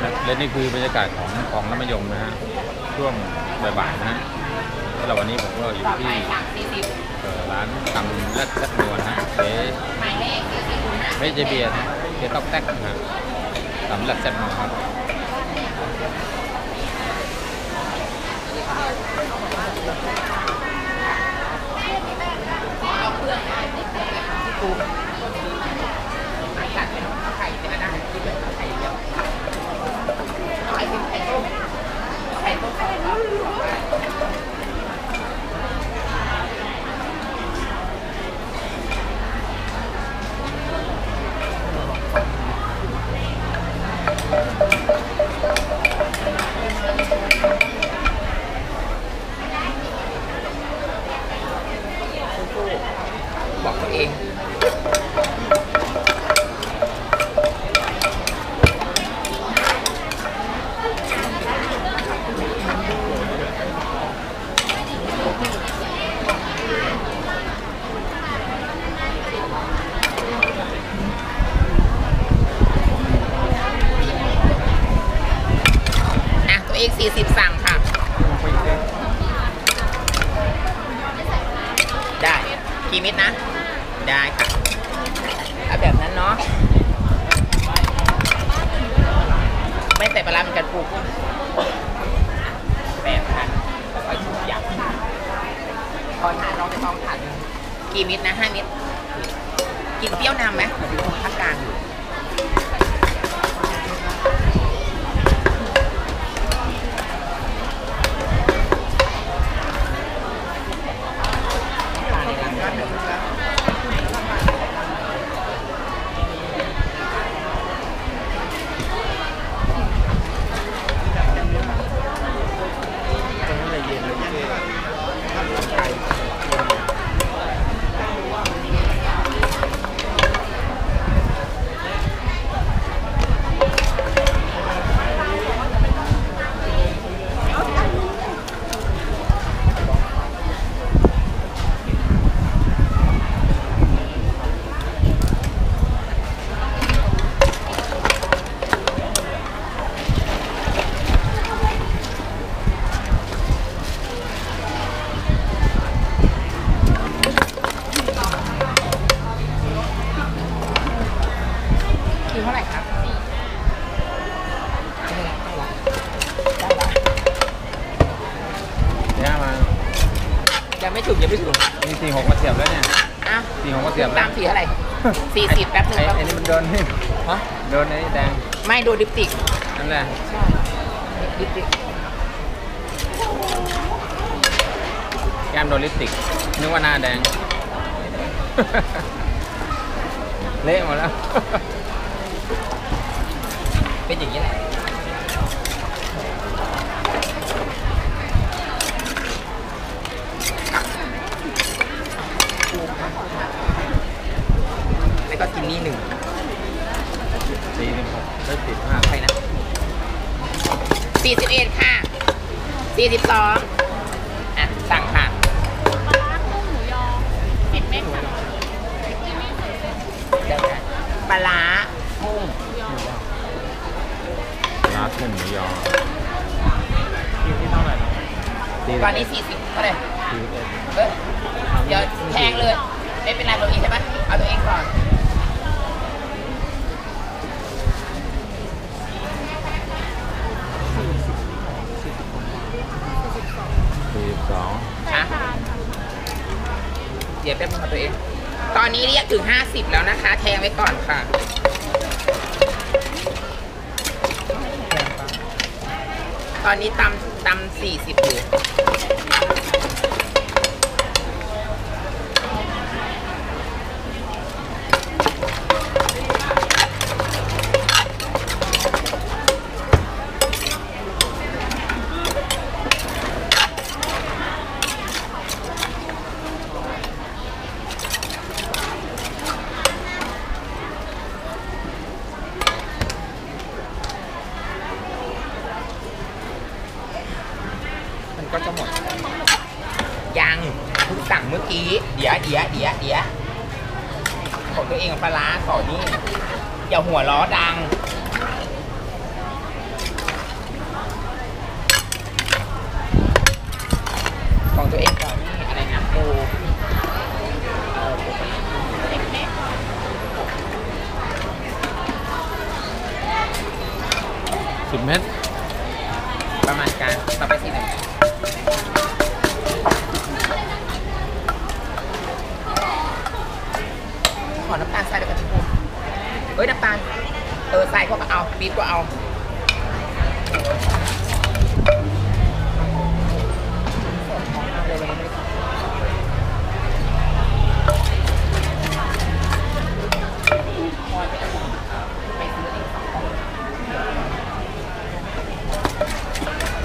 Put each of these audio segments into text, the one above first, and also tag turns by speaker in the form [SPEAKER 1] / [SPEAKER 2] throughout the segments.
[SPEAKER 1] และและนี่คือบรรยากาศของของน้ำมยมนะฮะช่วงบ่ายๆนะฮะสำหรับวันนี้ผมก็อยู่ที่ร้านตำและแซ่บนัวนะเบ๊
[SPEAKER 2] หมเลขสี่สิบนะ
[SPEAKER 1] เจเบียร์เบียร์ต๊อกแต๊กนะตำและแซ่บนัวครับ
[SPEAKER 2] ปูไข่เป็นไข่เป็นอะไรที่เป็นไข่เดียว กี่เม็ดนะ ได้ค่ะเอาแบบนั้นเนาะไม่ใส่ปลาเหมือนกันปูกุ้งแบบนั้นคอยชุบยักขอทานน้องไปต้องทานกี่เม็ดนะห้าเม็ดกินเปรี้ยวนำไหมเหมือนคนภาคกลางอยู่ ไม่ถึงยังไม่ถึง
[SPEAKER 1] นี่สี่หกมาเสียบแล้วเนี่ย
[SPEAKER 2] อะ
[SPEAKER 1] สี่หกมาเสียบ
[SPEAKER 2] ตา
[SPEAKER 1] แล้ว
[SPEAKER 2] มสีเท่าไหร่สี่สิบแป๊บหนึง
[SPEAKER 1] ไอ้
[SPEAKER 2] แป๊บ
[SPEAKER 1] ไอ้
[SPEAKER 2] หนึ
[SPEAKER 1] นี่
[SPEAKER 2] ง
[SPEAKER 1] มันโดนนี่
[SPEAKER 2] ฮะ
[SPEAKER 1] โดนไอ้แดง
[SPEAKER 2] ไม่ดูดิปติก
[SPEAKER 1] นั่นแหละ
[SPEAKER 2] ใช่ดิปติก
[SPEAKER 1] แก้มโดนลิปสติกนึกว่าหน้าแดง เละหมดแล้ว
[SPEAKER 2] เป็นอย่างนี้แหละี่
[SPEAKER 1] สิบ
[SPEAKER 2] เอ็ดค่ะสี่สิบสองอะสั่งค่ะ
[SPEAKER 3] ปลาร้กุ้งหมูยอสิบเม็ดค่ะ
[SPEAKER 2] ปลาร้ากุ้งลาทุ่
[SPEAKER 3] หมูยอ
[SPEAKER 1] คิวที่เท่าไหร่
[SPEAKER 2] ตอนนี้ 40เท่าไหร่
[SPEAKER 1] คิวเฮ้
[SPEAKER 2] ยเดี๋ยวแพงเลย ไม่เป็นไรเราเองใช่ไหมเอาตัวเองก่อน ดี๋ยวแป๊บนึงค่ะตัวเอง ตอนนี้เรียกถึง 50 แล้วนะคะ แทงไว้ก่อนค่ะ ตอนนี้ตำตำ40อยู่ เดี๋ยเดี๋ยวเดี๋ยเดี๋ยของตัวเองปลาร้ขอนี่อย่าหัวล้อดัง ของตัวเองก่อนนี่อะไรนะปู
[SPEAKER 3] สิบเม
[SPEAKER 1] ตร
[SPEAKER 2] ประมาณการต่อไปสี่หนึ่ง ขอน้ำตาลใส่ไปกับที่ปูเอ้ยน้ำตาลเออใส่ก็เอาบีบก็เอา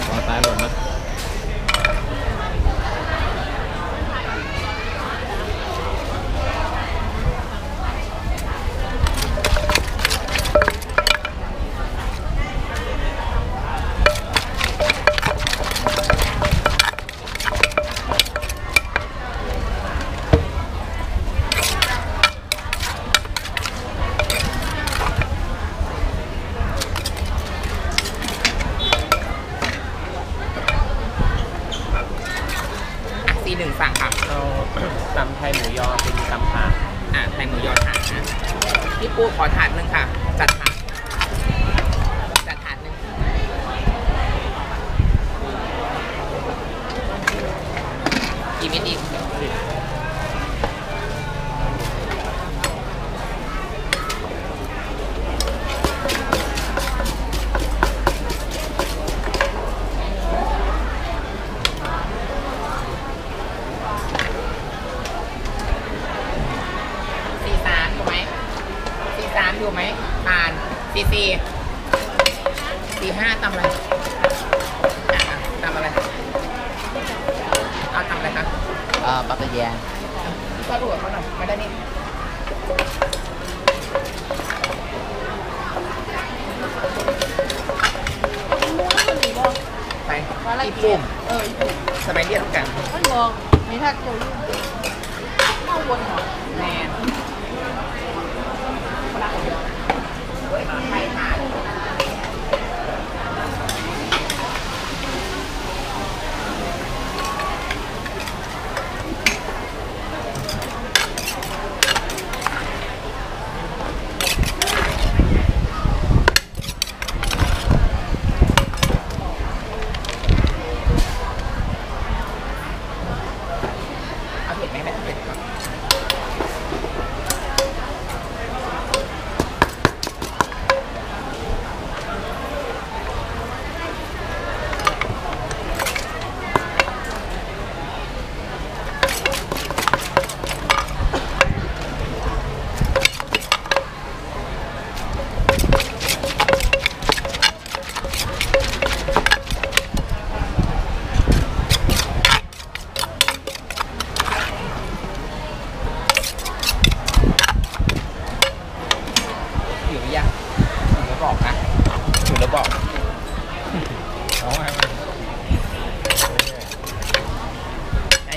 [SPEAKER 1] วางซ้ายหล่นนะ
[SPEAKER 2] ซีหนึ่งสั่งค่ะ
[SPEAKER 4] เอาตำไทยหมูยอเป็นตำถาด
[SPEAKER 2] อะไทยหมูยอถาดนะ พี่ปูขอถาดหนึ่งค่ะ จัดถาดจัดถาดหนึ่งกี่เม็ดอีกสี่สามอยู่ไหมสี่สาม อยู่ไหมผ่านสี่สี่สี่ห้าตำอะไรอะอะตำอะไรเอาตำอะไรครับ
[SPEAKER 4] เอ่อปักกะแยง
[SPEAKER 2] ก็ดูกับเขาหน่อยไม่ได้นี่ไปญี่ปุ่น
[SPEAKER 3] เออญี่ปุ่น
[SPEAKER 2] สมัยเรียนทุกกัน
[SPEAKER 3] มันบอกมีทักเดียวอยู่เข้าวนเหรอ
[SPEAKER 2] แน่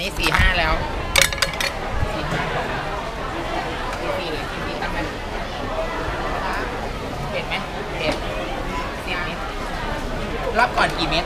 [SPEAKER 2] นี้สี่ห้าแล้วสี่สี่เลยสี่สี่ตำหงไเผ็ดไหมเผ็ดสิบเม็ดรอบก่อนกี่เม็ด